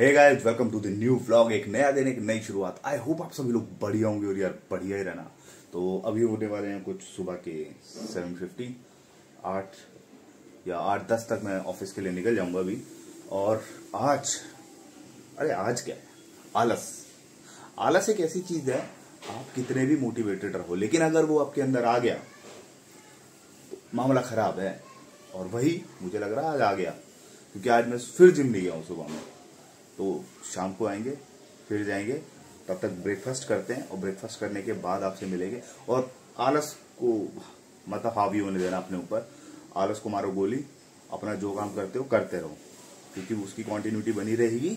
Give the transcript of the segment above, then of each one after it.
Hey guys welcome to the new vlog एक नया दिन, एक नई शुरुआत। आई होप आप सभी लोग बढ़िया होंगे और यार बढ़िया ही रहना। तो अभी होने वाले हैं कुछ सुबह के सेवन फिफ्टी आठ या आठ, दस तक मैं ऑफ़िस के लिए निकल जाऊँगा अभी। और आज, अरे आज क्या है? आलस। आलस एक ऐसी चीज़ है, आप कितने भी मोटिवेटेड रहो, लेकिन अगर वो आपके अंदर आ गया तो मामला खराब है। और वही मुझे लग रहा है आज आ गया, क्योंकि आज मैं फिर जिम नहीं गया हूँ सुबह में। तो शाम को आएँगे, फिर जाएँगे, तब तक ब्रेकफास्ट करते हैं और ब्रेकफास्ट करने के बाद आपसे मिलेंगे। और आलस को मतलब हावी होने देना अपने ऊपर। आलस को मारो गोली, अपना जो काम करते हो, करते रहो। क्योंकि उसकी कंटिन्यूटी बनी रहेगी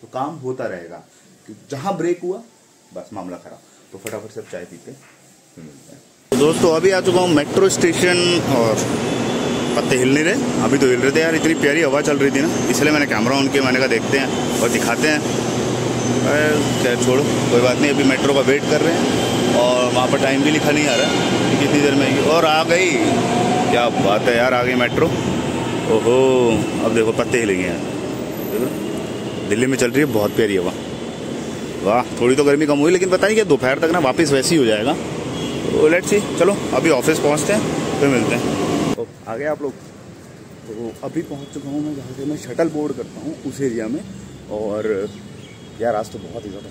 तो काम होता रहेगा। जहाँ ब्रेक हुआ, बस मामला खराब। तो फटाफट से चाय पीते हैं। दोस्तों, अभी आ चुका हूँ मेट्रो स्टेशन और पत्ते हिल नहीं रहे। अभी तो हिल रहे थे यार, इतनी प्यारी हवा चल रही थी ना। इसलिए मैंने कैमरा ऑन किया, मैंने कहा देखते हैं और दिखाते हैं। क्या छोड़ो, कोई बात नहीं, अभी मेट्रो का वेट कर रहे हैं और वहाँ पर टाइम भी लिखा नहीं आ रहा है कितनी देर में आएगी। और आ गई। क्या बात है यार, आ गई मेट्रो ओहो, अब देखो, पत्ते हिलेंगे यार। देखो, दिल्ली में चल रही है बहुत प्यारी हवा। वाह, थोड़ी तो गर्मी कम हुई, लेकिन पता नहीं क्या दोपहर तक ना वापस वैसे ही हो जाएगा। तो लेट्स सी चलो, अभी ऑफ़िस पहुँचते हैं, फिर मिलते हैं। तो आ गए आप लोग तो अभी पहुँच चुका हूँ मैं जहाँ से मैं शटल बोर्ड करता हूँ उस एरिया में। और यार आज तो बहुत ही ज़्यादा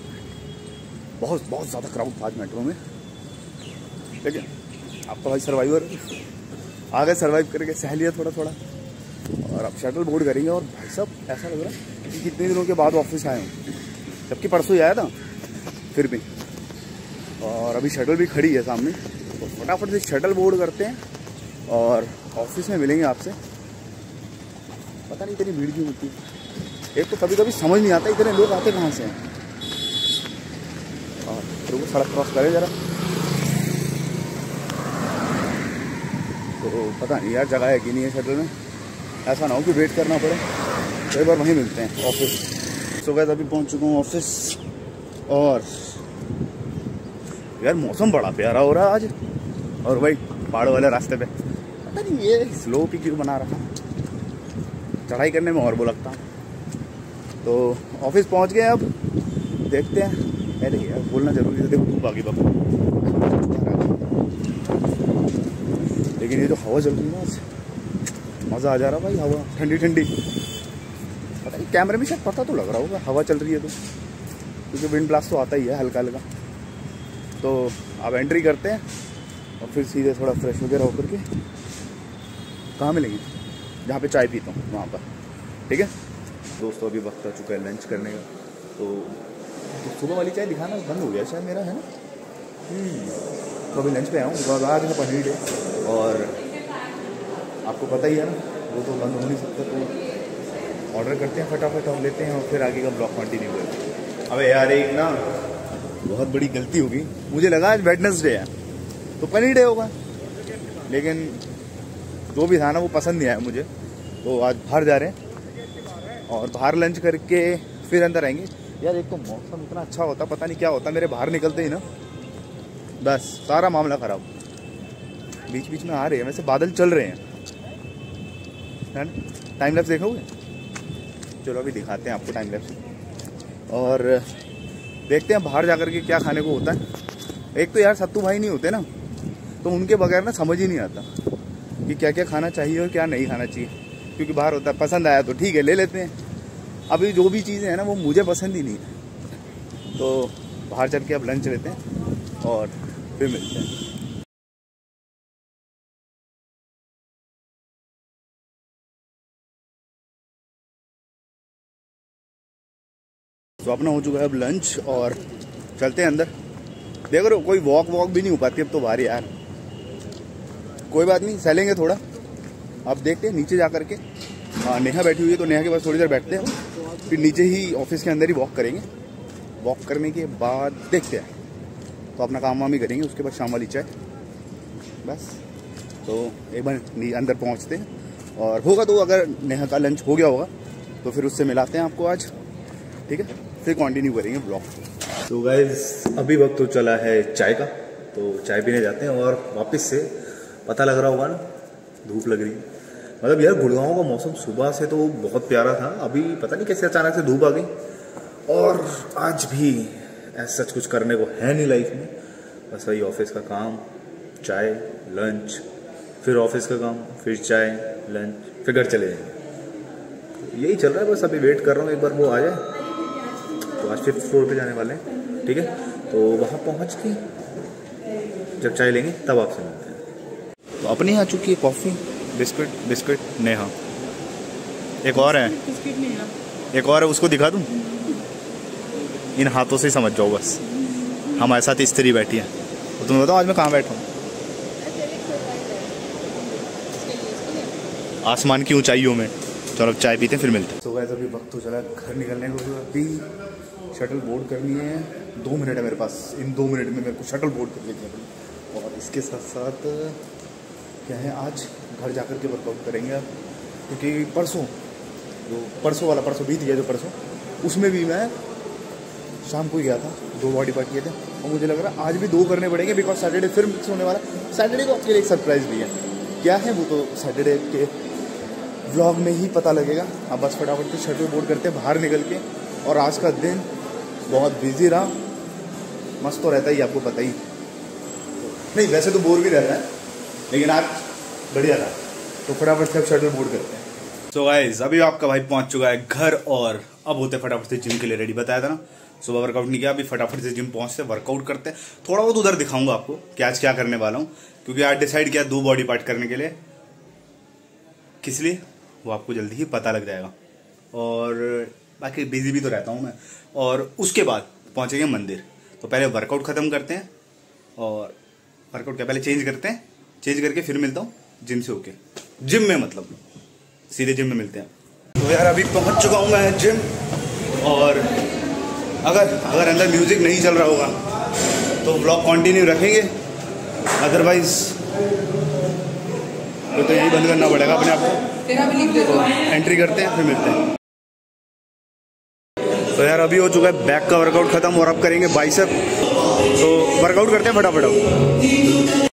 बहुत बहुत ज़्यादा क्राउड था आज मेट्रो में। लेकिन आपका भाई सर्वाइवर आ गए सर्वाइव करके सह लिया थोड़ा थोड़ा और अब शटल बोर्ड करेंगे और भाई साहब, ऐसा लग रहा है कि कितने दिनों के बाद ऑफ़िस आए हूँ। जबकि परसों ही आया था, फिर भी। और अभी शटल भी खड़ी है सामने। तो फटाफट से शटल बोर्ड करते हैं। और ऑफ़िस में मिलेंगे आपसे। पता नहीं इतनी भीड़ क्यों होती एक तो कभी कभी समझ नहीं आता इतने लोग आते कहाँ से हैं। और वो सड़क क्रॉस करे ज़रा। तो पता नहीं यार जगह है कि नहीं है शटल में। ऐसा ना हो कि वेट करना पड़े। कई बार वहीं मिलते हैं ऑफ़िस। सो गए अभी पहुँच चुका हूँ ऑफ़िस। और यार मौसम बड़ा प्यारा हो रहा है आज। और भाई, पहाड़ वाले रास्ते पे। पता नहीं, ये स्लो भी क्यों बना रखा? चढ़ाई करने में और वो लगता तो ऑफ़िस पहुँच गए अब, देखते हैं। अरे यार, बोलना ज़रूरी है देखो धूप आ गई लेकिन ये जो हवा चल रही है ना, मज़ा आ जा रहा भाई, हवा। ठंडी ठंडी। पता नहीं कैमरे में शायद पता तो लग रहा होगा, हवा चल रही है तो। क्योंकि विंड ब्लास्ट तो आता ही है, हल्का हल्का। तो अब एंट्री करते हैं, और फिर सीधे थोड़ा फ्रेश वगैरह होकर के कहाँ मिलेंगे? जहाँ पे चाय पीता हूँ वहाँ पर। ठीक है? दोस्तों अभी वक्त आ चुका है लंच करने का। तो, तो सुबह वाली चाय दिखाना बंद हो गया शायद मेरा है ना? तो अभी लंच पे आऊँ तो आज है पनीर डे। और आपको पता ही है ना वो तो बंद हो नहीं सकता तो ऑर्डर करते हैं फटाफट हम लेते हैं और फिर आगे का ब्लॉक कंटिन्यू करते हैं। अबे यार एक ना बहुत बड़ी गलती होगी। मुझे लगा आज वेडनेसडे है। तो पनीर डे होगा। लेकिन जो भी था ना, वो पसंद नहीं आया मुझे। तो आज बाहर जा रहे हैं और बाहर लंच करके फिर अंदर आएँगे। यार, एक तो मौसम इतना अच्छा होता, पता नहीं क्या होता, मेरे बाहर निकलते ही ना। बस, सारा मामला खराब। बीच बीच में आ रहे हैं, वैसे बादल चल रहे हैं। टाइम लैप्स देखोगे? चलो, अभी दिखाते हैं आपको टाइम लैप्स और देखते हैं बाहर जाकर के क्या खाने को होता है। एक तो यार, सत्तू भाई नहीं होते ना तो उनके बगैर ना समझ ही नहीं आता। कि क्या क्या खाना चाहिए और क्या नहीं खाना चाहिए, क्योंकि बाहर होता है, पसंद आया तो ठीक है, ले लेते हैं। अभी जो भी चीज़ें हैं ना, वो मुझे पसंद ही नहीं है। तो बाहर चल के अब लंच लेते हैं और फिर मिलते हैं। तो अपना हो चुका है अब लंच और चलते हैं अंदर। देख रहे हो कोई वॉक वॉक भी नहीं हो पाती अब तो बाहर यार। कोई बात नहीं, सहलेंगे थोड़ा। आप देखते हैं, नीचे जा करके हाँ नेहा बैठी हुई है तो नेहा के पास थोड़ी देर बैठते हैं फिर नीचे ही ऑफ़िस के अंदर ही वॉक करेंगे। वॉक करने के बाद देखते हैं। तो अपना काम वाम ही करेंगे, उसके बाद शाम वाली चाय। बस। तो एक बार अंदर पहुँचते हैं। और होगा तो अगर नेहा का लंच हो गया होगा तो फिर उससे मिलाते हैं आपको आज। ठीक है? फिर कंटिन्यू करेंगे ब्लॉग तो गाइज़ अभी वक्त तो चला है चाय का। तो चाय पीने जाते हैं और वापस से पता लग रहा होगा ना? धूप लग रही है। मतलब यार, गुड़गांव का मौसम सुबह से तो बहुत प्यारा था। अभी पता नहीं कैसे अचानक से धूप आ गई। और आज भी ऐसा सच कुछ करने को है नहीं लाइफ में। बस वही ऑफ़िस का काम, चाय लंच फिर ऑफ़िस का काम, फिर चाय लंच फिर घर चले जाएँगे। यही चल रहा है, बस अभी वेट कर रहा हूँ, एक बार वो आ जाए। तो आज फिफ्थ फ्लोर पे जाने वाले हैं, ठीक है? तो वहाँ पहुँच के जब चाय लेंगे, तब आपसे मिलते हैं। तो अपनी आ चुकी है कॉफ़ी बिस्किट बिस्किट नेहा। एक और है। एक और है उसको दिखा दूँ? इन हाथों से ही समझ जाओ बस। हमारे साथ स्त्री बैठी है। तो तुम्हें बताओ आज मैं कहाँ बैठा हूँ? आसमान की ऊंचाइयों में। चलो अब चाय पीते हैं फिर मिलते हैं। तो गैस अभी वक्त तो चला घर निकलने को। अभी शटल बोर्ड करनी है। दो मिनट है मेरे पास। इन दो मिनट में मेरे को शटल बोर्ड कर लेते हैं। और इसके साथ साथ क्या है, आज घर जा कर के वर्कआउट करेंगे आप, क्योंकि परसों, जो परसों वाला, परसों बीत गया जो परसों, उसमें भी मैं शाम को ही गया था, दो बॉडी पार्ट किए थे, और मुझे लग रहा आज भी दो करने पड़ेंगे बिकॉज़ सैटरडे फिर मिक्स होने वाला सैटरडे को आपके लिए एक सरप्राइज़ भी है। क्या है वो तो सैटरडे के व्लॉग में ही पता लगेगा। अब बस फटाफट से शटल बोर्ड करते हैं बाहर निकल के, और आज का दिन बहुत बिज़ी रहा। मस्त तो रहता ही आपको पता ही नहीं, वैसे तो बोर भी रहता है। लेकिन आज बढ़िया रहा तो फटाफट से शटल बोर्ड करते हैं। सो गाइज़ अभी आपका भाई पहुँच चुका है घर और अब होते फटाफट से जिम के लिए रेडी बताया था ना? सुबह वर्कआउट नहीं किया, अभी फटाफट से जिम पहुँचते वर्कआउट करते हैं। थोड़ा बहुत उधर दिखाऊँगा आपको कि आज क्या करने वाला हूँ, क्योंकि आज डिसाइड किया दो बॉडी पार्ट करने के लिए। किस लिए? वो आपको जल्दी ही पता लग जाएगा। और बाकी बिज़ी भी तो रहता हूँ मैं। और उसके बाद पहुँचेंगे मंदिर। तो पहले वर्कआउट खत्म करते हैं और वर्कआउट क्या, पहले चेंज करते हैं। चेंज करके फिर मिलता हूँ जिम से होके। जिम में मतलब सीधे जिम में मिलते हैं। तो यार अभी पहुँच चुका हूँ मैं जिम और अगर अगर अंदर म्यूज़िक नहीं चल रहा होगा तो ब्लॉग कंटिन्यू रखेंगे। अदरवाइज़ तो, तो यही बंद करना पड़ेगा अपने आप को। तो एंट्री करते हैं फिर मिलते हैं। तो यार अभी हो चुका है बैक का वर्कआउट खत्म और अब करेंगे बाइसेप तो वर्कआउट करते हैं फटाफट